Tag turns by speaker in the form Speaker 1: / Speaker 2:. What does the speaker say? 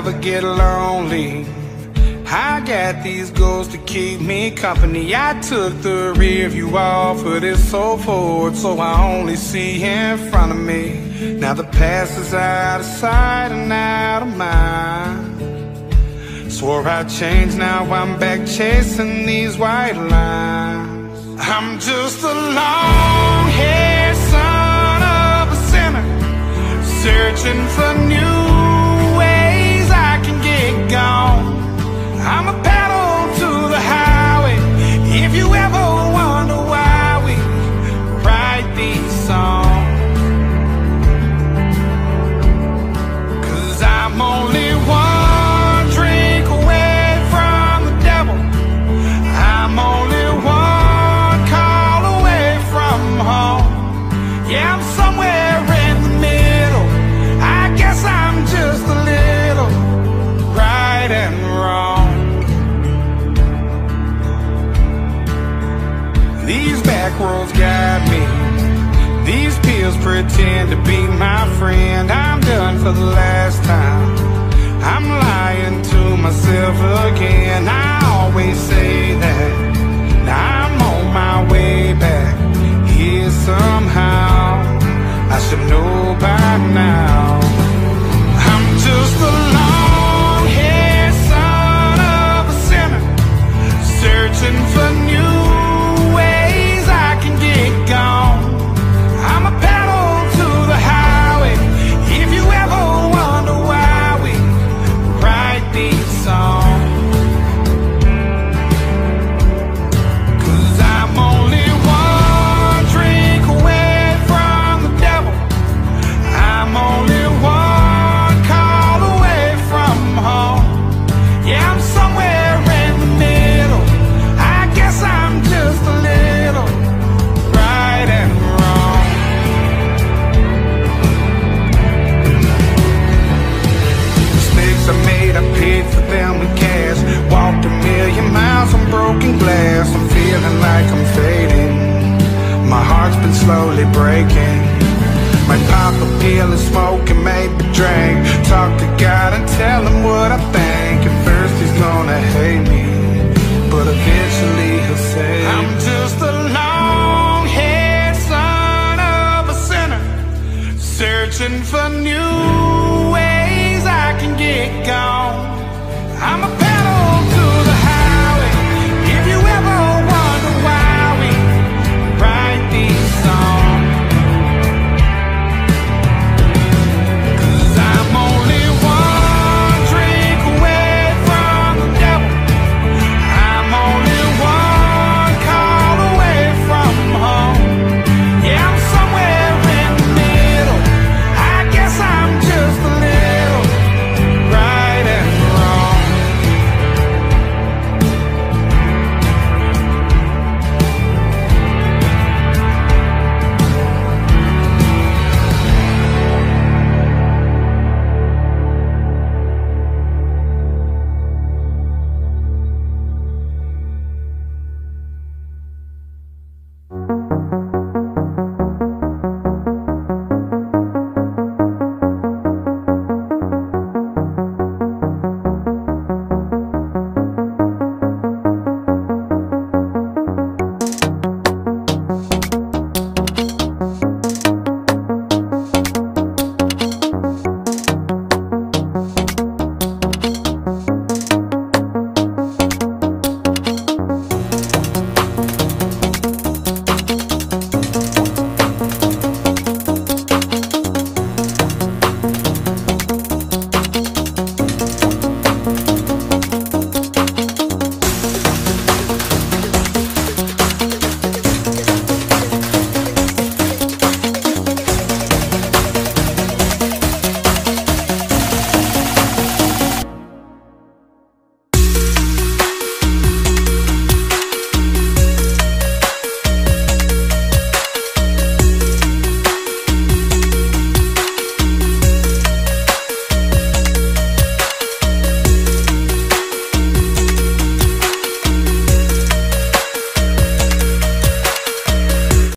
Speaker 1: ever get lonely. I got these goals to keep me company. I took the rear view off of this so forward So I only see in front of me. Now the past is out of sight and out of mind. Swore I'd change, now I'm back chasing these white lines. I'm just a long-haired son of a sinner Searching for new These back roads me. These pills pretend to be my friend. I'm done for the last time. Slowly breaking. Might pop a pill and smoke and maybe drink. Talk to God eventually he'll I'm just a long-haired son of a sinner, searching for new ways I can get gone. I'm a